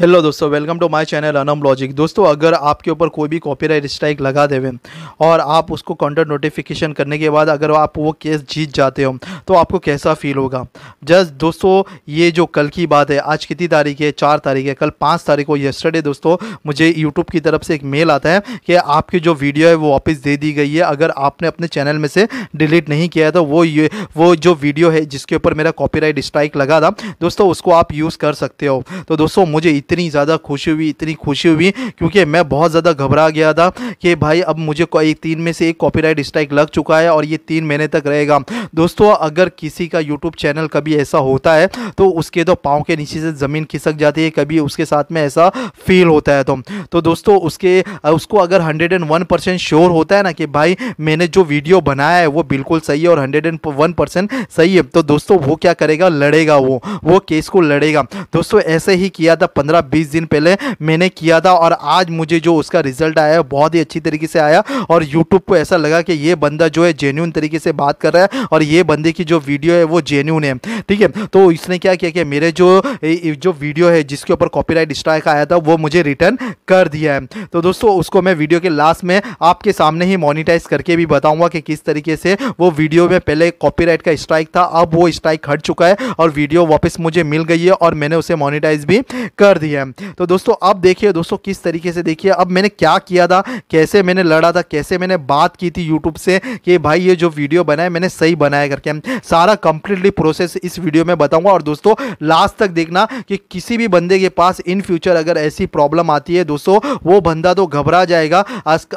Hello दोस्तों welcome to my channel Anam logic दोस्तों, अगर आपके ऊपर कोई भी कॉपीराइट स्ट्राइक लगा देवे और आप उसको कंटेंट नोटिफिकेशन करने के बाद अगर आप वो केस जीत जाते हो तो आपको कैसा फील होगा? जस्ट दोस्तों, ये जो कल की बात है, आज कितनी तारीख है? चार तारीख है। कल पाँच तारीख को येस्टरडे दोस्तों, मुझे यूट्यूब की तरफ़ से एक मेल आता है कि आपकी जो वीडियो है, वो वापस दे दी गई है। अगर आपने अपने चैनल में से डिलीट नहीं किया तो वो ये, वो जो वीडियो है, जिसके ऊपर मेरा कॉपीराइट स्ट्राइक लगा था, दोस्तों, उसको आप यूज़ कर सकते हो। तो दोस्तों, मुझे इतनी ज़्यादा खुशी हुई, इतनी खुशी हुई क्योंकि मैं बहुत ज़्यादा घबरा गया था कि भाई अब मुझे तीन में से एक कॉपीराइट स्ट्राइक लग चुका है और ये तीन महीने तक रहेगा। दोस्तों, अगर किसी का यूट्यूब चैनल कभी ऐसा होता है तो उसके तो पाँव के नीचे से ज़मीन खिसक जाती है, कभी उसके साथ में ऐसा फील होता है तो। तो दोस्तों, उसके, उसको अगर hundred and one percent sure होता है ना कि भाई मैंने जो वीडियो बनाया है, वो बिल्कुल सही है और हंड्रेड एंड वन परसेंट सही है तो दोस्तों वो क्या करेगा? लड़ेगा वो वो केस को लड़ेगा। दोस्तों, ऐसे ही किया था पंद्रह बीस दिन पहले मैंने किया था और आज मुझे जो उसका रिज़ल्ट आया बहुत ही अच्छी तरीके से आया और यूट्यूब को ऐसा लगा कि ये बंदा जो है जेन्यून तरीके से बात कर रहा है और ये बंदे की जो वीडियो है वो जेन्यून है। ठीक है? तो इसने क्या किया कि मेरे जो जो वीडियो है जिसके ऊपर कॉपीराइट स्ट्राइक आया था, वो मुझे रिटर्न कर दिया है। तो दोस्तों, उसको मैं वीडियो के लास्ट में आपके सामने ही मोनिटाइज करके भी बताऊँगा कि किस तरीके से वो वीडियो में पहले कॉपीराइट का स्ट्राइक था, अब वो स्ट्राइक हट चुका है और वीडियो वापस मुझे मिल गई है और मैंने उसे मोनिटाइज भी कर दिया। है। तो दोस्तों, अब देखिए दोस्तों, किस तरीके से देखिए, अब मैंने क्या किया था, कैसे मैंने लड़ा था, कैसे मैंने बात की थी यूट्यूब से कि भाई ये जो वीडियो बनाया, मैंने सही बनाया करके। सारा कंप्लीटली प्रोसेस इस वीडियो में बताऊँगा। और दोस्तों लास्ट तक देखना कि किसी भी बंदे के पास इन फ्यूचर अगर ऐसी प्रॉब्लम आती है दोस्तों, वो बंदा तो घबरा जाएगा।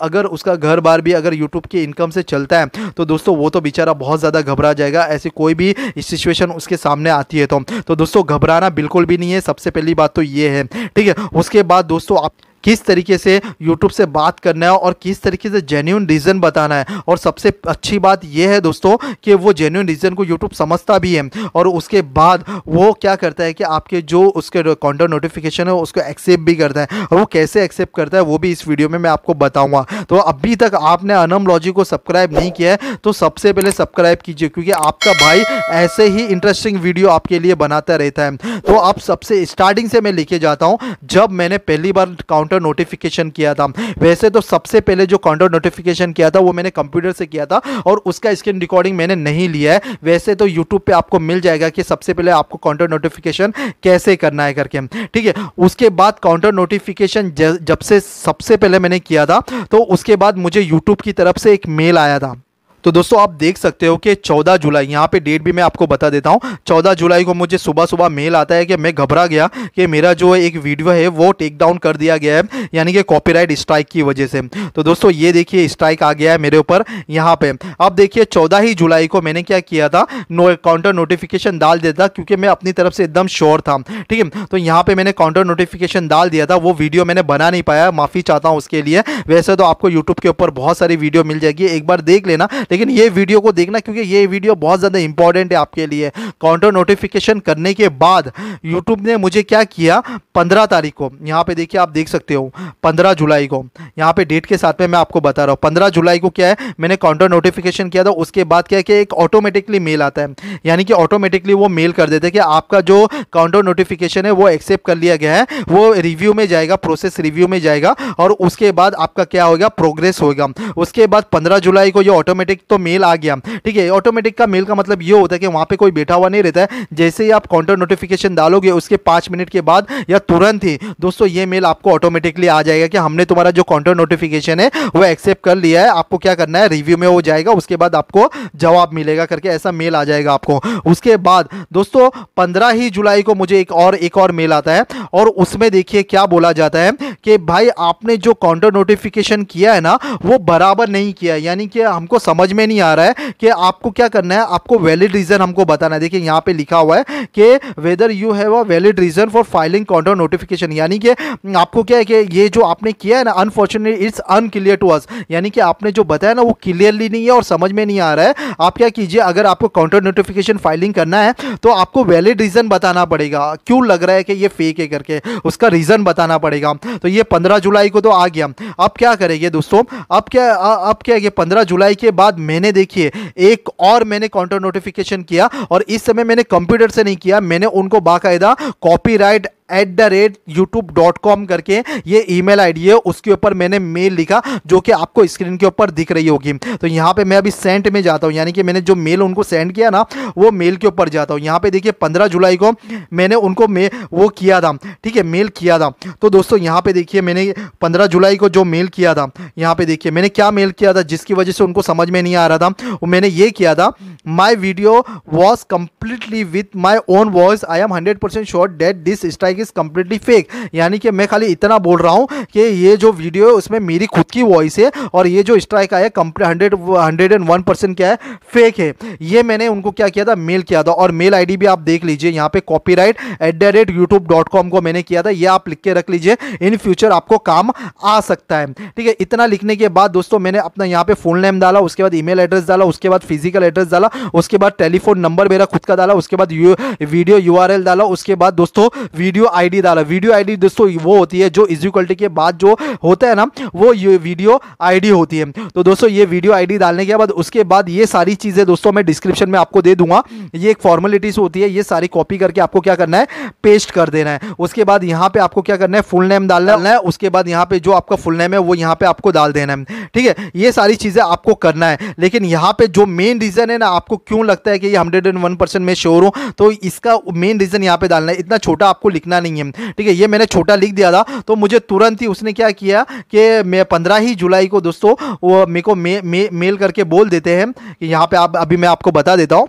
अगर उसका घर बार भी अगर यूट्यूब की इनकम से चलता है तो दोस्तों, वो तो बेचारा बहुत ज़्यादा घबरा जाएगा। ऐसी कोई भी सिचुएशन उसके सामने आती है तो। तो दोस्तों, घबराना बिल्कुल भी नहीं है। सबसे पहली बात तो ये है ठीक है उसके बाद दोस्तों आप किस तरीके से यूट्यूब से बात करना है और किस तरीके से जेन्यून रीज़न बताना है। और सबसे अच्छी बात यह है दोस्तों कि वो जेन्यून रीज़न को यूट्यूब समझता भी है और उसके बाद वो क्या करता है कि आपके जो उसके कॉन्टेंट नोटिफिकेशन है, उसको एक्सेप्ट भी करता है। और वो कैसे एक्सेप्ट करता है वो भी इस वीडियो में मैं आपको बताऊँगा। तो अभी तक आपने अनम लॉजी को सब्सक्राइब नहीं किया है तो सबसे पहले सब्सक्राइब कीजिए, क्योंकि आपका भाई ऐसे ही इंटरेस्टिंग वीडियो आपके लिए बनाता रहता है। तो आप सबसे स्टार्टिंग से मैं लेके जाता हूँ। जब मैंने पहली बार काउंट काउंटर नोटिफिकेशन किया था। वैसे तो सबसे पहले जो काउंटर नोटिफिकेशन किया था, वो मैंने कंप्यूटर से किया था और उसका स्क्रीन रिकॉर्डिंग मैंने नहीं लिया है। वैसे तो यूट्यूब पे आपको मिल जाएगा कि सबसे पहले आपको काउंटर नोटिफिकेशन कैसे करना है करके। ठीक है, उसके बाद काउंटर नोटिफिकेशन जब से सबसे पहले मैंने किया था तो उसके बाद मुझे यूट्यूब की तरफ़ से एक मेल आया था। तो दोस्तों, आप देख सकते हो कि 14 जुलाई, यहाँ पे डेट भी मैं आपको बता देता हूँ। 14 जुलाई को मुझे सुबह सुबह मेल आता है कि मैं घबरा गया कि मेरा जो एक वीडियो है, वो टेक डाउन कर दिया गया है, यानी कि कॉपीराइट स्ट्राइक की वजह से। तो दोस्तों, ये देखिए स्ट्राइक आ गया है मेरे ऊपर, यहाँ पे। अब देखिए, चौदह ही जुलाई को मैंने क्या किया था? नो काउंटर नोटिफिकेशन डाल दिया था, क्योंकि मैं अपनी तरफ़ से एकदम श्योर था। ठीक है? तो यहाँ पे मैंने काउंटर नोटिफिकेशन डाल दिया था, वो वीडियो मैंने बना नहीं पाया, माफ़ी चाहता हूँ उसके लिए। वैसे तो आपको यूट्यूब के ऊपर बहुत सारी वीडियो मिल जाएगी, एक बार देख लेना लेकिन ये वीडियो को देखना क्योंकि ये वीडियो बहुत ज़्यादा इंपॉर्टेंट है आपके लिए। काउंटर नोटिफिकेशन करने के बाद यूट्यूब ने मुझे क्या किया? पंद्रह तारीख को। यहाँ पे देखिए आप देख सकते हो, पंद्रह जुलाई को। यहाँ पे डेट के साथ में मैं आपको बता रहा हूँ, पंद्रह जुलाई को क्या है? मैंने काउंटर नोटिफिकेशन किया था, उसके बाद क्या है कि एक ऑटोमेटिकली मेल आता है। यानी कि ऑटोमेटिकली वो मेल कर देते हैं कि आपका जो काउंटर नोटिफिकेशन है, वो एक्सेप्ट कर लिया गया है, वो रिव्यू में जाएगा प्रोसेस रिव्यू में जाएगा, और उसके बाद आपका क्या होगा? प्रोग्रेस होगा। उसके बाद पंद्रह जुलाई को ये ऑटोमेटिक तो मेल आ गया। ठीक है ऑटोमेटिक का मेल का मतलब ये होता है कि वहाँ पे कोई बैठा हुआ नहीं रहता है। जैसे ही आप काउंटर नोटिफिकेशन डालोगे, उसके पाँच मिनट के बाद या तुरंत ही, दोस्तों ये मेल आपको ऑटोमेटिकली आ जाएगा कि हमने तुम्हारा जो काउंटर नोटिफिकेशन है, वो एक्सेप्ट कर लिया है। आपको क्या करना है? रिव्यू में हो जाएगा, उसके बाद आपको जवाब मिलेगा करके ऐसा मेल आ जाएगा आपको। उसके बाद, दोस्तों, पंद्रह ही जुलाई को मुझे एक और एक और मेल आता है। और उसमें देखिए क्या बोला जाता है कि भाई, आपने जो काउंटर नोटिफिकेशन किया है ना, वो बराबर नहीं किया यानी कि हमको समझ में नहीं आ रहा है कि आपको क्या करना है, आपको वैलिड रीजन हमको बताना है। देखिए, यहाँ पे लिखा हुआ है कि whether you have a valid reason for filing counter notification यानी कि आपको क्या है कि ये जो आपने किया है ना unfortunately it's unclear to us यानी कि आपने जो बताया ना, वो क्लियरली नहीं है और समझ में नहीं आ रहा है। आप क्या कीजिए, अगर आपको काउंटर नोटिफिकेशन फाइलिंग करना है तो आपको वैलिड रीजन बताना पड़ेगा। क्यों लग रहा है कि ये फेक है करके? उसका रीजन बताना पड़ेगा। तो ये पंद्रह जुलाई को तो आ गया। अब क्या करेंगे दोस्तों? अब क्या अब क्या पंद्रह जुलाई के बाद मैंने देखिए, एक और मैंने काउंटर नोटिफिकेशन किया और इस समय मैंने कंप्यूटर से नहीं किया, मैंने उनको बाकायदा copyright at the rate YouTube dot com करके ये ईमेल आईडी है, उसके ऊपर मैंने मेल लिखा, जो कि आपको स्क्रीन के ऊपर दिख रही होगी। तो यहाँ पे मैं अभी सेंट में जाता हूँ, यानी कि मैंने जो मेल उनको सेंड किया ना, वो मेल के ऊपर जाता हूँ। यहाँ पे देखिए, पंद्रह जुलाई को मैंने उनको मे, वो किया था, ठीक है मेल किया था। तो दोस्तों, यहाँ पे देखिए, मैंने पंद्रह जुलाई को जो मेल किया था, यहाँ पे देखिए, मैंने क्या मेल किया था, जिसकी वजह से उनको समझ में नहीं आ रहा था मैंने ये किया था my video was completely with my own voice I am hundred percent sure that this strike is completely fake यानी कि मैं खाली इतना बोल रहा हूँ कि ये जो वीडियो है, उसमें मेरी खुद की वॉइस है और ये जो स्ट्राइक आया hundred hundred and one percent क्या है फेक है। ये मैंने उनको क्या किया था? मेल किया था। और मेल आईडी भी आप देख लीजिए, यहाँ पे कॉपी राइट एट द को मैंने किया था। ये आप लिख के रख लीजिए इन फ्यूचर आपको काम आ सकता है। ठीक है, इतना लिखने के बाद दोस्तों मैंने अपना यहाँ पे फुल नेम डाला, उसके बाद ईमेल एड्रेस डाला, उसके बाद फ़िज़िकल एड्रेस डाला, उसके बाद टेलीफोन नंबर मेरा खुद का डाला, उसके बाद वीडियो यू डाला, उसके बाद दोस्तों वीडियो आईडी डाला वीडियो आईडी दोस्तों वो होती है जो इजिक्वलिटी के बाद जो होता है ना, वो ये वीडियो आईडी होती है। तो दोस्तों ये वीडियो आईडी डालने के बाद, उसके बाद ये सारी चीज़ें दोस्तों मैं डिस्क्रिप्शन में आपको दे दूँगा। ये एक फॉर्मेलिटीज होती है, ये सारी कॉपी करके आपको क्या करना है पेस्ट कर देना है। उसके बाद यहाँ पे आपको क्या करना है फुल नेम डालना है, उसके बाद यहाँ पे जो आपका फुल नेम है, वो यहाँ पे आपको डाल देना है। ठीक है, ये सारी चीज़ें आपको करना है। लेकिन यहाँ पे जो मेन रीज़न है ना, आपको क्यों लगता है कि ये हंड्रेड एंड वन परसेंट मैं श्योर हूँ? तो इसका मेन रीज़न यहाँ पे डालना है। इतना छोटा आपको लिखना नहीं है। ठीक है ये मैंने छोटा लिख दिया था तो मुझे तुरंत ही उसने क्या किया कि मैं पंद्रह ही जुलाई को दोस्तों वो मेरे को मे, मे, मेल करके बोल देते हैं कि यहाँ पे आप अभी मैं आपको बता देता हूँ।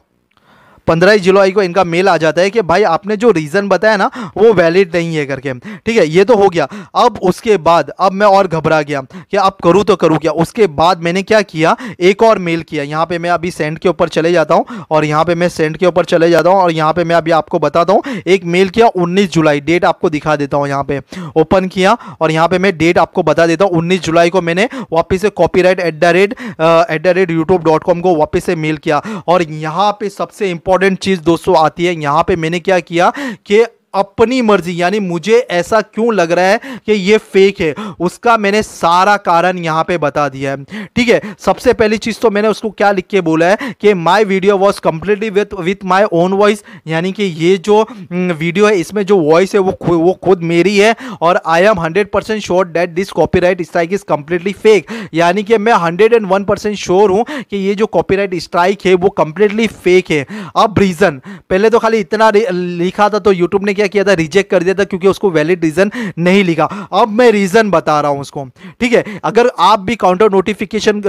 पंद्रह जुलाई को इनका मेल आ जाता है कि भाई आपने जो रीज़न बताया ना, वो वैलिड नहीं है करके। ठीक है, ये तो हो गया। अब उसके बाद, अब मैं और घबरा गया कि अब करूँ तो करूँ क्या? उसके बाद मैंने क्या किया? एक और मेल किया। यहाँ पे मैं अभी सेंड के ऊपर चले जाता हूँ और यहाँ पे मैं सेंड के ऊपर चले जाता हूँ और यहाँ पे मैं अभी आपको बताता हूँ। एक मेल किया उन्नीस जुलाई। डेट आपको दिखा देता हूँ यहाँ पे। ओपन किया और यहाँ पे मैं डेट आपको बता देता हूँ। उन्नीस जुलाई को मैंने वापिस से copyright at the rate at the rate YouTube dot com को वापिस से मेल किया। और यहाँ पे सबसे इंपॉर्टेंट चीज़ दोस्तों आती है। यहाँ पे मैंने क्या किया कि अपनी मर्ज़ी, यानी मुझे ऐसा क्यों लग रहा है कि ये फेक है? उसका मैंने सारा कारण यहाँ पे बता दिया है। ठीक है, सबसे पहली चीज़ तो मैंने उसको क्या लिख के बोला है कि my video was completely with with my own voice यानी कि ये जो वीडियो है, इसमें जो वॉइस है, वो वो खुद मेरी है और I am hundred percent sure that this copyright strike is completely fake यानी कि मैं hundred and one percent sure हूँ कि ये जो कॉपी राइट स्ट्राइक है, वो कंप्लीटली फेक है। अब रीज़न पहले तो खाली इतना लिखा था तो यूट्यूब ने क्या किया था? रिजेक्ट कर दिया था क्योंकि उसको वैलिड रीजन नहीं लिखा। अब मैं रीजन बता रहा हूँ उसको। ठीक है? अगर आप भी काउंटर नोटिफिकेशन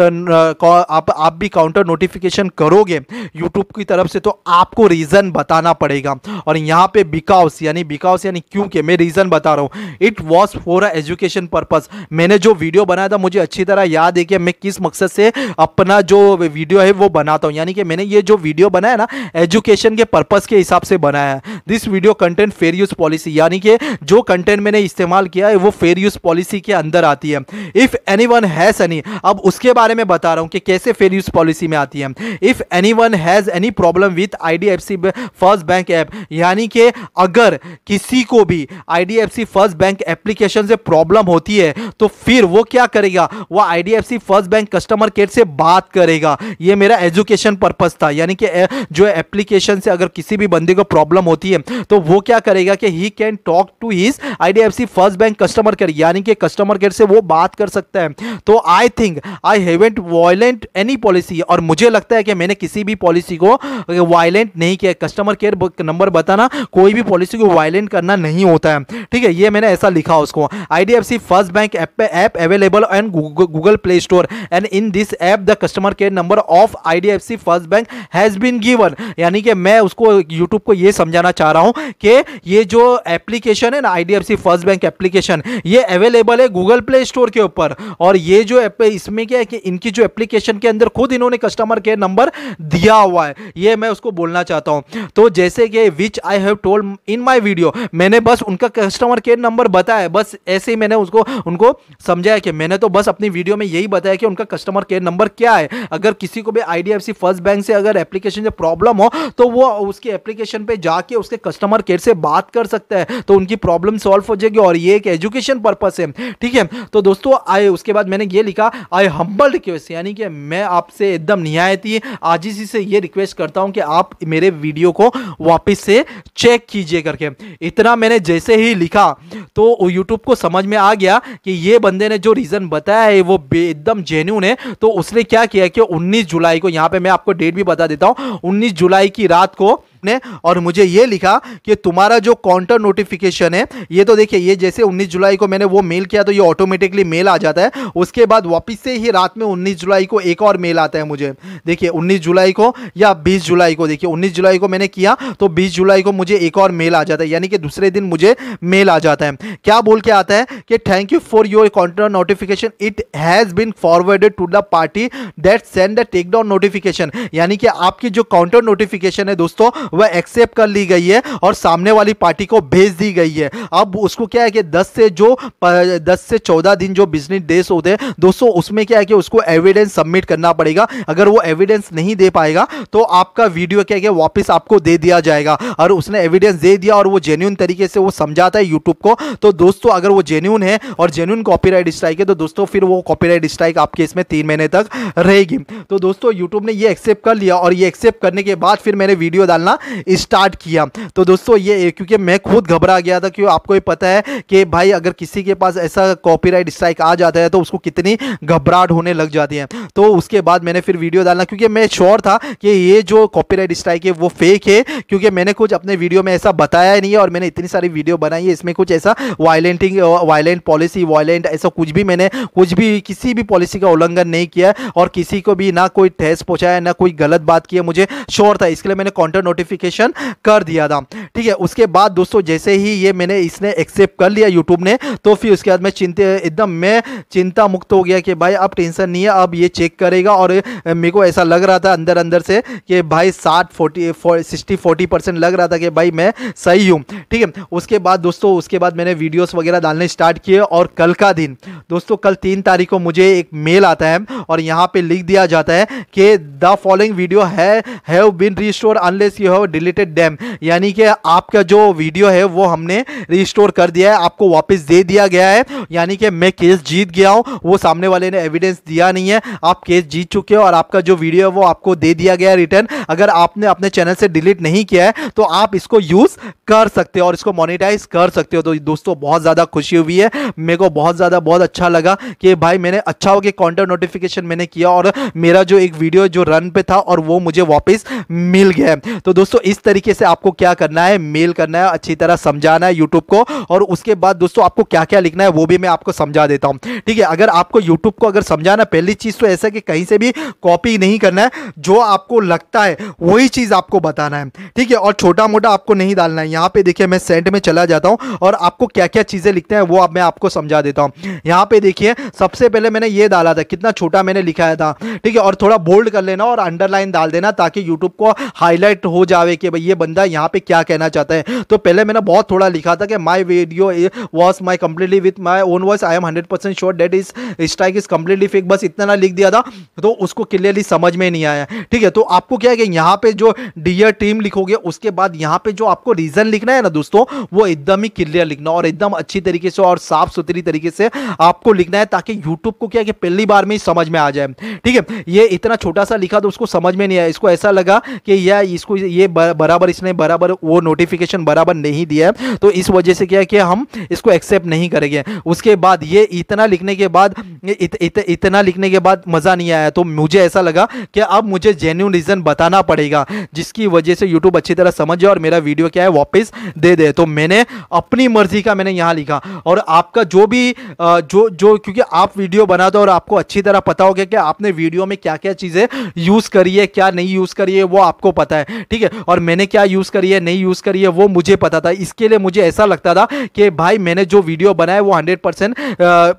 आप आप भी काउंटर नोटिफिकेशन करोगे यूट्यूब की तरफ़ से तो आपको रीजन बताना पड़ेगा। और यहाँ पे बिकॉज़ यानी बिकॉज़ यानी क्योंकि मैं रीजन बता रहा हूँ। It was for education purpose मैंने जो वीडियो बनाया था, मुझे अच्छी तरह याद है कि मैं किस मकसद से अपना जो वीडियो है, वो बनाता हूँ। यानी कि मैंने ये जो वीडियो बनाया ना एजुकेशन के पर्पज के हिसाब से बनाया है। This video content fair use policy यानी कि जो कंटेंट मैंने इस्तेमाल किया है, वो फेयर यूज़ पॉलिसी के अंदर आती है। If anyone has any अब उसके बारे में बता रहा हूँ कि कैसे फेयर यूज़ पॉलिसी में आती है। If anyone has any problem with IDFC first bank app यानी कि अगर किसी को भी आईडीएफसी फ़र्स्ट बैंक एप्लीकेशन से प्रॉब्लम होती है तो फिर वो क्या करेगा? वो IDFC first bank customer care से बात करेगा। ये मेरा एजुकेशन पर्पज था। यानी कि जो एप्लीकेशन से अगर किसी भी बंदे को प्रॉब्लम होती है तो वो क्या करेगा कि he can talk to his IDFC first bank customer care यानी कि कस्टमर केयर से वो बात कर सकता है। तो I think I haven't violent any policy और मुझे लगता है कि मैंने किसी भी पॉलिसी को वायलेंट नहीं किया। कस्टमर केयर नंबर बताना, कोई भी पॉलिसी को वायलेंट करना नहीं होता है। ठीक है, ये मैंने ऐसा लिखा उसको। IDFC first bank app available and Google play store and in this app the customer care number of IDFC first bank has been given यानी कि मैं उसको यूट्यूब को ये समझाना चाह रहा हूँ कि ये जो एप्लीकेशन है ना आईडीएफसी फ़र्स्ट बैंक एप्लीकेशन ये अवेलेबल है गूगल प्ले स्टोर के ऊपर। और ये जो इसमें क्या है कि इनकी जो एप्लीकेशन के अंदर खुद इन्होंने कस्टमर केयर नंबर दिया हुआ है। ये मैं उसको बोलना चाहता हूँ। तो जैसे कि which I have told in my video मैंने बस उनका कस्टमर केयर नंबर बताया बस ऐसे ही मैंने उसको, उनको समझाया कि मैंने तो बस अपनी वीडियो में यही बताया कि उनका कस्टमर केयर नंबर क्या है। अगर किसी को भी आईडीएफसी फ़र्स्ट बैंक से अगर एप्लीकेशन से प्रॉब्लम हो तो वो उसकी एप्लीकेशन पे जाके उसके कस्टमर केयर से बात बात कर सकता है तो उनकी प्रॉब्लम सॉल्व हो जाएगी और ये एक एजुकेशन पर्पस है। ठीक है? तो दोस्तों, आए उसके बाद मैंने ये लिखा आई हम्बल रिक्वेस्ट यानी कि मैं आपसे एकदम निहायती आजिजी से ये रिक्वेस्ट करता हूँ कि आप मेरे वीडियो को वापस से चेक कीजिए करके। इतना मैंने जैसे ही लिखा तो यूट्यूब को समझ में आ गया कि ये बंदे ने जो रीज़न बताया है, वो एकदम जेन्यून है। तो उसने क्या किया कि 19 जुलाई को, यहाँ पे मैं आपको डेट भी बता देता हूँ 19 जुलाई की रात को ने और मुझे ये लिखा कि तुम्हारा जो काउंटर नोटिफिकेशन है, ये तो देखिए, ये जैसे 19 जुलाई को मैंने वो मेल किया तो ये ऑटोमेटिकली मेल आ जाता है। उसके बाद वापस से ही रात में 19 जुलाई को एक और मेल आता है मुझे। देखिए 19 जुलाई को या 20 जुलाई को, देखिए 19 जुलाई को मैंने किया तो 20 जुलाई को मुझे एक और मेल आ जाता है। यानी कि दूसरे दिन मुझे मेल आ जाता है। क्या बोल के आता है कि thank you for your counter notification it has been forwarded to the party that send the take down notification यानी कि आपकी जो काउंटर नोटिफिकेशन है दोस्तों वह एक्सेप्ट कर ली गई है और सामने वाली पार्टी को भेज दी गई है। अब उसको क्या है कि 10 से जो 10 से 14 दिन जो बिज़नेस डेज़ होते हैं, दोस्तों, उसमें क्या है कि उसको एविडेंस सबमिट करना पड़ेगा। अगर वो एविडेंस नहीं दे पाएगा तो आपका वीडियो क्या है कि वापस आपको दे दिया जाएगा। और उसने एविडेंस दे दिया और वो जेन्यून तरीके से वो समझाता है यूट्यूब को। तो दोस्तों, अगर वो जेन्यून है और जेन्यून कॉपीराइट स्ट्राइक है तो दोस्तों, फिर वो कॉपीराइट स्ट्राइक आपके इसमें तीन महीने तक रहेगी। तो दोस्तों यूट्यूब ने ये एक्सेप्ट कर लिया और ये एक्सेप्ट करने के बाद फिर मैंने वीडियो डालना स्टार्ट किया। तो दोस्तों ये, क्योंकि मैं खुद घबरा गया था क्योंकि आपको ही पता है कि भाई अगर किसी के पास ऐसा कॉपीराइट स्ट्राइक आ जाता है तो उसको कितनी घबराहट होने लग जाती है। तो उसके बाद मैंने फिर वीडियो डालना, क्योंकि मैं श्योर था कि ये जो कॉपीराइट स्ट्राइक है, वो फेक है, क्योंकि मैंने कुछ अपने वीडियो में ऐसा बताया नहीं है और मैंने इतनी सारी वीडियो बनाई है, इसमें कुछ ऐसा वायलेंटिंग वायलेंट पॉलिसी वायलेंट ऐसा कुछ भी मैंने, कुछ भी किसी भी पॉलिसी का उल्लंघन नहीं किया और किसी को भी ना कोई ठेस पहुँचाया, ना कोई गलत बात की है, मुझे श्योर था। इसके लिए मैंने कॉन्टेंट नोटिफिकेशन कर दिया था। ठीक है, उसके बाद दोस्तों जैसे ही ये मैंने इसने एक्सेप्ट कर लिया यूट्यूब ने तो फिर उसके बाद मैं चिंता, एकदम मैं चिंता मुक्त हो गया कि भाई अब टेंशन नहीं है, अब ये चेक करेगा और मेरे को ऐसा लग रहा था अंदर अंदर से कि भाई साठ फोर्टी सिक्सटी फोर्टी परसेंट लग रहा था कि भाई मैं सही हूँ। ठीक है, उसके बाद दोस्तों, उसके बाद मैंने वीडियोस वगैरह डालने स्टार्ट किए और कल का दिन। दोस्तों, कल तीन तारीख को मुझे एक मेल आता है और यहाँ पे लिख दिया जाता है कि the following video have been restore unless you have deleted them यानी कि आपका जो वीडियो है, वो हमने रिस्टोर कर दिया है, आपको वापस दे दिया गया है। यानी कि मैं केस जीत गया हूँ, वो सामने वाले ने एविडेंस दिया नहीं है। आप केस जीत चुके हो और आपका जो वीडियो है, वो आपको दे दिया गया रिटर्न अगर आपने अपने चैनल से डिलीट नहीं किया है तो आप इसको यूज़ कर सकते हो और इसको मोनिटाइज कर सकते हो। तो दोस्तों, बहुत ज़्यादा खुशी हुई है। मेरे को बहुत ज़्यादा, बहुत अच्छा लगा कि भाई मैंने अच्छा हो कि कॉन्टेंट नोटिफिकेशन मैंने किया और मेरा जो एक वीडियो जो रन पे था और वो मुझे वापस मिल गया तो दोस्तों इस तरीके से आपको क्या करना है, मेल करना है, अच्छी तरह समझाना है यूट्यूब को, और उसके बाद दोस्तों, आपको क्या क्या लिखना है, वो भी मैं आपको समझा देता हूँ। ठीक है, अगर आपको यूट्यूब को अगर समझाना पहली चीज़ तो ऐसा कि कहीं से भी कॉपी नहीं करना है, जो आपको लगता है, वही चीज़ आपको बताना है। ठीक है, और छोटा मोटा आपको नहीं डालना है। यहाँ पे देखिए, मैं सेंट में चला जाता हूँ, और आपको क्या क्या चीज़ें लिखते हैं, वो अब मैं आपको समझा देता हूँ। यहाँ पे देखिए, सबसे पहले मैंने ये डाला था, कितना छोटा मैंने लिखाया था। ठीक है, और थोड़ा बोल्ड कर लेना और अंडरलाइन डाल देना, ताकि यूट्यूब को हाईलाइट हो जावे कि भाई ये बंदा यहाँ पे क्या कहना चाहता है? तो पहले मैंने बहुत थोड़ा लिखा था कि my video was my completely with my own voice I am hundred percent sure that is strike is completely fake बस इतना ना लिख दिया था तो उसको क्लियरली समझ में नहीं आया। ठीक है तो आपको क्या है कि यहाँ पे जो डियर टीम लिखोगे, उसके बाद यहाँ पे जो आपको रीजन लिखना है ना दोस्तों, वो एकदम ही क्लियर लिखना और एकदम अच्छी तरीके से और साफ़ सुथरी तरीके से आपको लिखना है ताकि यूट्यूब को क्या है कि पहली बार में ही समझ में आ जाए। ठीक है, ये इतना छोटा सा लिखा तो उसको समझ में नहीं आया। इसको ऐसा लगा कि यह इसको ये बराबर इसने बराबर वो नोटिफिकेशन बराबर नहीं दिया है। तो इस वजह से क्या कि हम इसको एक्सेप्ट नहीं करेंगे। उसके बाद ये इतना लिखने के बाद इत, इत, इतना लिखने के बाद मज़ा नहीं आया। तो मुझे ऐसा लगा कि अब मुझे जेन्यून रीज़न बताना पड़ेगा जिसकी वजह से यूट्यूब अच्छी तरह समझ जाए और मेरा वीडियो क्या है वापस दे दे। तो मैंने अपनी मर्ज़ी का मैंने यहाँ लिखा। और आपका जो भी जो जो क्योंकि आप वीडियो बनाते हो और आपको अच्छी तरह पता होगा कि आपने वीडियो में क्या क्या चीज़ें यूज़ करी है क्या नहीं यूज़ करी है वो आपको पता है। ठीक है? और मैंने क्या यूज़ करी है, नहीं यूज़ करी है, वो मुझे पता था। इसके लिए मुझे ऐसा लगता था कि भाई, मैंने जो वीडियो बनाया, वो हंड्रेड परसेंट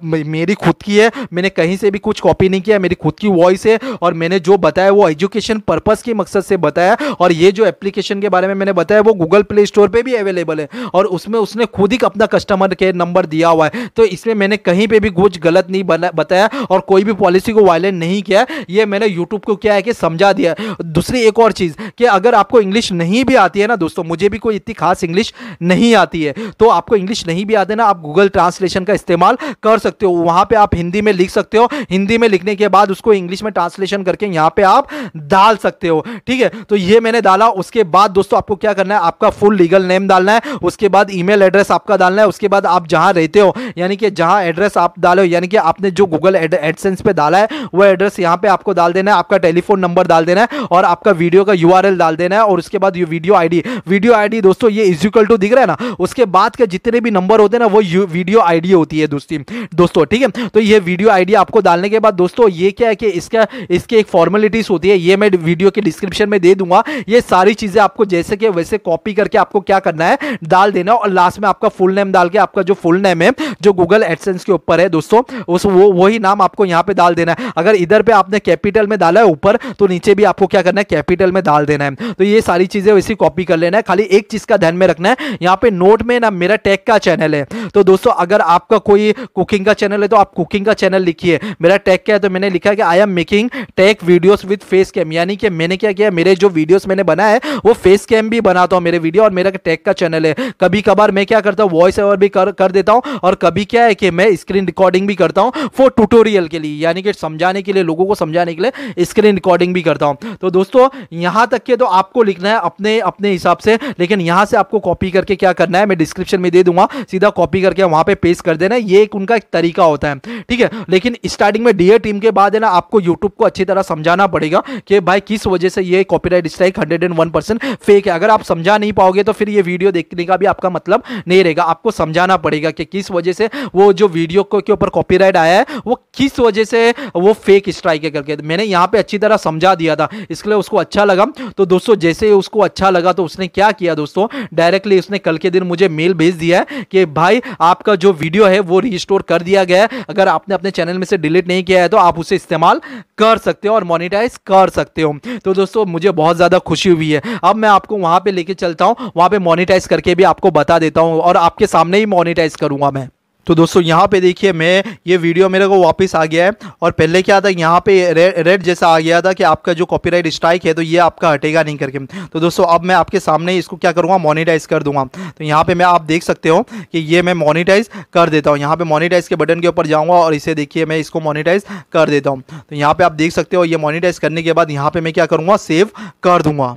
मेरी खुद की है। मैंने कहीं से भी कुछ कॉपी नहीं किया, मेरी खुद की वॉइस है और मैंने जो बताया, वो एजुकेशन पर्पज़ के मकसद से बताया और ये जो एप्लीकेशन के बारे में मैंने बताया, वो गूगल प्ले स्टोर पर भी अवेलेबल है और उसमें उसने खुद ही अपना कस्टमर केयर नंबर दिया हुआ है। तो इसमें मैंने कहीं पर भी कुछ गलत नहीं बताया और कोई भी पॉलिसी को वायलेट नहीं किया। ये मैंने यूट्यूब को क्या है कि समझा दिया। दूसरी एक और चीज़ कि अगर आपको इंग्लिश नहीं भी आती है ना दोस्तों? मुझे भी कोई इतनी खास इंग्लिश नहीं आती है। तो आपको इंग्लिश नहीं भी आती ना, आप गूगल ट्रांसलेशन का इस्तेमाल कर सकते हो। वहाँ पे आप हिंदी में लिख सकते हो। हिंदी में लिखने के बाद उसको इंग्लिश में ट्रांसलेशन करके यहाँ पे आप डाल सकते हो। ठीक है? तो ये मैंने डाला। उसके बाद दोस्तों आपको क्या करना है? आपका फुल लीगल नेम डालना है। उसके बाद ईमेल एड्रेस आपका डालना है। उसके बाद आप जहाँ रहते हो, यानी कि जहाँ एड्रेस आप डालो यानी कि आपने जो गूगल एडसेंस पे डाला है, वो एड्रेस यहाँ पे आपको डाल देना है। आपका टेलीफोन नंबर डाल देना है और आपका वीडियो का यूआरएल डाल देना है और उसके बाद ये वीडियो आईडी वीडियो आईडी दोस्तों ये इजिकल टू दिख रहा है ना, उसके बाद के जितने भी नंबर होते हैं ना, वो वीडियो आईडी होती है दोस्ती। दोस्तों, ठीक है? तो ये वीडियो आईडी आपको डालने के बाद दोस्तों, ये क्या है कि इसका, इसके एक फॉर्मेलिटीज होती है, ये मैं वीडियो के डिस्क्रिप्शन में दे दूँगा। ये सारी चीज़ें आपको जैसे कि, वैसे कॉपी करके आपको क्या करना है, डाल देना और लास्ट में आपका फुल नेम डाल के आपका जो फुल नेम है, जो गूगल एडसेंस के ऊपर है दोस्तों, उस वो, वही नाम आपको यहाँ पे डाल देना है। अगर इधर पे आपने कैपिटल में डाला है ऊपर तो नीचे भी आपको क्या करना है कैपिटल में डाल देना है। तो ये सारी चीज़ें वैसी कॉपी कर लेना है। खाली एक चीज़ का ध्यान में रखना है। यहाँ पे नोट में ना मेरा टेक का चैनल है। तो दोस्तों अगर आपका कोई कुकिंग का चैनल है तो आप कुकिंग का चैनल लिखिए। मेरा टेक क्या है तो मैंने लिखा है कि I am making tech videos with face cam यानी कि मैंने क्या किया मेरे जो वीडियोस मैंने बनाए वो फेस कैम भी बनाता हूँ मेरे वीडियो और मेरा टेक का चैनल है। कभी कभार मैं क्या करता हूँ वॉइस ओवर भी कर, कर देता हूँ और कभी क्या है कि मैं स्क्रीन रिकॉर्डिंग भी करता हूँ फॉर ट्यूटोरियल के लिए। यानी कि समझाने के लिए लोगों को समझाने के लिए स्क्रीन रिकॉर्डिंग भी करता हूँ। तो दोस्तों यहाँ तक के तो आपको लिखना है अपने अपने हिसाब से। लेकिन यहाँ से आपको कॉपी करके क्या करना है, मैं डिस्क्रिप्शन में दे दूँगा। सीधा कॉपी करके वहाँ पे पेस्ट कर देना ये एक उनका एक तरीका होता है। ठीक है? लेकिन स्टार्टिंग में डीए टीम के बाद है ना, आपको यूट्यूब को अच्छी तरह समझाना पड़ेगा कि भाई किस वजह से ये कॉपीराइट स्ट्राइक हंड्रेड फेक है। अगर आप समझा नहीं पाओगे तो फिर ये वीडियो देखने का भी आपका मतलब नहीं रहेगा। आपको समझाना पड़ेगा कि किस वजह से वो जो वीडियो के ऊपर कॉपीराइट आया है, वो किस वजह से वो फेक स्ट्राइक है करके। मैंने यहाँ पे अच्छी तरह समझा दिया था। इसलिए उसको अच्छा लगा। तो दोस्तों, जैसे उसको अच्छा लगा तो उसने क्या किया दोस्तों? डायरेक्टली उसने कल के दिन मुझे मेल भेज दिया है कि भाई, आपका जो वीडियो है वो रिस्टोर कर दिया गया है। अगर आपने अपने चैनल में से डिलीट नहीं किया है तो आप उसे इस्तेमाल कर सकते हो और मोनिटाइज कर सकते हो। तो दोस्तों, मुझे बहुत ज़्यादा खुशी हुई है। अब मैं आपको वहाँ पर लेके चलता हूँ। वहाँ पर मोनिटाइज करके भी आपको बता देता हूँ और आपके सामने ही मोनिटाइज करूँगा मैं। तो दोस्तों, यहाँ पे देखिए मैं ये वीडियो मेरे को वापस आ गया है। और पहले क्या था, यहाँ पे रेड जैसा आ गया था कि आपका जो कॉपीराइट स्ट्राइक है तो ये आपका हटेगा नहीं करके। तो दोस्तों, अब मैं आपके सामने इसको क्या करूँगा मोनिटाइज कर दूँगा। तो यहाँ पे मैं, आप देख सकते हो कि ये मैं मोनिटाइज कर देता हूँ। यहाँ पर मोनिटाइज के बटन के ऊपर जाऊँगा और इसे देखिए, मैं इसको मोनिटाइज कर देता हूँ। तो यहाँ पर आप देख सकते हो, ये मोनिटाइज करने के बाद यहाँ पर मैं क्या करूँगा सेव कर दूँगा।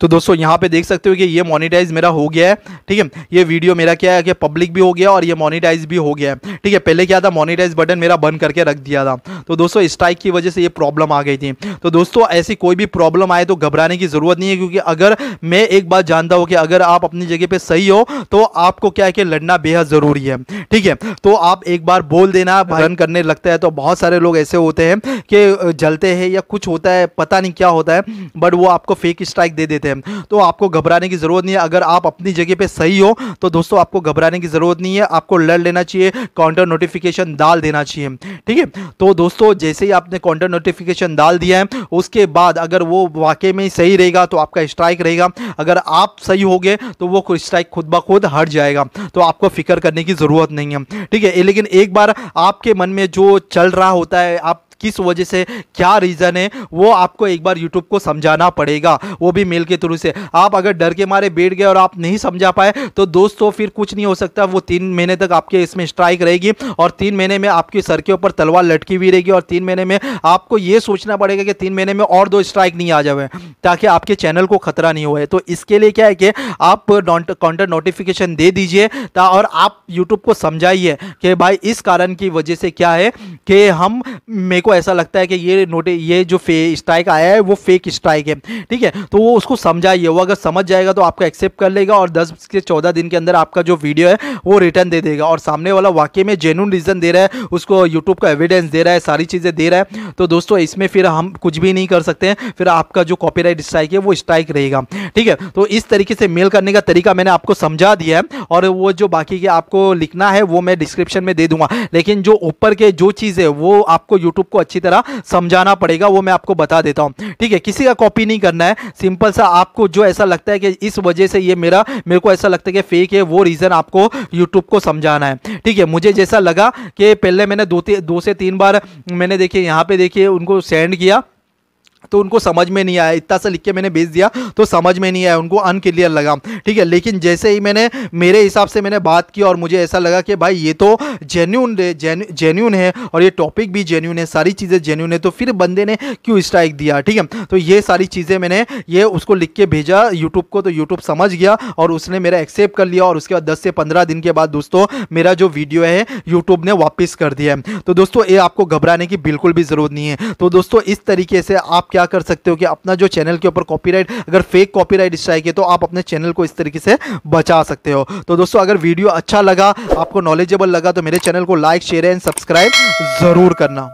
तो दोस्तों, यहाँ पे देख सकते हो कि ये मोनेटाइज मेरा हो गया है, ठीक है? ये वीडियो मेरा क्या है कि पब्लिक भी हो गया और ये मोनेटाइज भी हो गया है, ठीक है? पहले क्या था मोनेटाइज बटन मेरा बंद करके रख दिया था। तो दोस्तों स्ट्राइक की वजह से ये प्रॉब्लम आ गई थी। तो दोस्तों, ऐसी कोई भी प्रॉब्लम आए तो घबराने की ज़रूरत नहीं है, क्योंकि अगर मैं एक बात जानता हूँ कि अगर आप अपनी जगह पर सही हो तो आपको क्या है कि लड़ना बेहद ज़रूरी है, ठीक है? तो आप एक बार बोल देना रन करने लगता है तो बहुत सारे लोग ऐसे होते हैं कि जलते हैं या कुछ होता है, पता नहीं क्या होता है बट वो आपको फेक स्ट्राइक दे देते देते हैं। तो आपको घबराने की ज़रूरत नहीं है। अगर आप अपनी जगह पे सही हो तो दोस्तों आपको घबराने की ज़रूरत नहीं है। आपको लड़ लेना चाहिए काउंटर नोटिफिकेशन डाल देना चाहिए। ठीक है? तो दोस्तों, जैसे ही आपने काउंटर नोटिफिकेशन डाल दिया है, उसके बाद अगर वो वाकई में सही रहेगा तो आपका स्ट्राइक रहेगा। अगर आप सही हो तो वो स्ट्राइक खुद ब खुद हट जाएगा। तो आपको फ़िक्र करने की ज़रूरत नहीं है। ठीक है? लेकिन एक बार आपके मन में जो चल रहा होता है, आप किस वजह से, क्या रीज़न है, वो आपको एक बार यूट्यूब को समझाना पड़ेगा, वो भी मेल के थ्रू से। आप अगर डर के मारे बैठ गए और आप नहीं समझा पाए तो दोस्तों फिर कुछ नहीं हो सकता, वो तीन महीने तक आपके इसमें स्ट्राइक रहेगी और तीन महीने में आपके सर के ऊपर तलवार लटकी हुई रहेगी और तीन महीने में आपको ये सोचना पड़ेगा कि तीन महीने में और दो स्ट्राइक नहीं आ जाए ताकि आपके चैनल को खतरा नहीं हुआ तो इसके लिए क्या है कि आप काउंटर नोटिफिकेशन दे दीजिए और आप यूट्यूब को समझाइए कि भाई इस कारण की वजह से क्या है कि हम, मेरे को ऐसा लगता है कि ये नोटे, ये जो फे स्ट्राइक आया है, वो फेक स्ट्राइक है। ठीक है? तो वो उसको समझाइए। वो अगर समझ जाएगा तो आपका एक्सेप्ट कर लेगा और दस से चौदह दिन के अंदर आपका जो वीडियो है, वो रिटर्न दे देगा। और सामने वाला वाकई में जेन्यून रीज़न दे रहा है, उसको यूट्यूब का एविडेंस दे रहा है, सारी चीज़ें दे रहा है। तो दोस्तों, इसमें फिर हम कुछ भी नहीं कर सकते हैं। फिर आपका जो कॉपीराइट स्ट्राइक है, वो स्ट्राइक रहेगा। ठीक है? तो इस तरीके से मेल करने का तरीका मैंने आपको समझा दिया है और वो जो बाकी के आपको लिखना है, वो मैं डिस्क्रिप्शन में दे दूँगा। लेकिन जो ऊपर के जो चीज़ है वो आपको यूट्यूब को अच्छी तरह समझाना पड़ेगा, वो मैं आपको बता देता हूँ। ठीक है, किसी का कॉपी नहीं करना है सिंपल सा आपको जो ऐसा लगता है कि इस वजह से ये मेरा, मेरे को ऐसा लगता है कि फेक है, वो रीज़न आपको यूट्यूब को समझाना है। ठीक है, मुझे जैसा लगा कि पहले मैंने दो दो से तीन बार मैंने देखिए, यहाँ पर देखिए उनको सेंड किया। तो उनको समझ में नहीं आया। इतना सा लिख के मैंने भेज दिया तो समझ में नहीं आया। उनको अनक्लियर लगा ठीक है, लेकिन जैसे ही मैंने, मेरे हिसाब से मैंने बात की और मुझे ऐसा लगा कि भाई ये तो जेन्यून जेन्यून है और ये टॉपिक भी जेन्यून है, सारी चीज़ें जेन्यून है तो फिर बंदे ने क्यों स्ट्राइक दिया? ठीक है तो ये सारी चीज़ें मैंने, ये उसको लिख के भेजा यूट्यूब को तो यूट्यूब समझ गया और उसने मेरा एक्सेप्ट कर लिया और उसके बाद दस से पंद्रह दिन के बाद दोस्तों, मेरा जो वीडियो है यूट्यूब ने वापस कर दिया है। तो दोस्तों, ये आपको घबराने की बिल्कुल भी ज़रूरत नहीं है। तो दोस्तों, इस तरीके से आप क्या कर सकते हो कि अपना जो चैनल के ऊपर कॉपीराइट अगर फेक कॉपीराइट स्ट्राइक है तो आप अपने चैनल को इस तरीके से बचा सकते हो। तो दोस्तों, अगर वीडियो अच्छा लगा, आपको नॉलेजेबल लगा तो मेरे चैनल को लाइक शेयर एंड सब्सक्राइब ज़रूर करना।